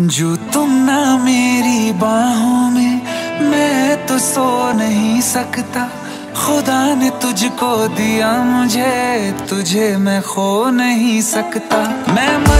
जो तुम ना मेरी बाहों में, मैं तो सो नहीं सकता। खुदा ने तुझको दिया मुझे, तुझे मैं खो नहीं सकता। मैं